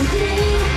ending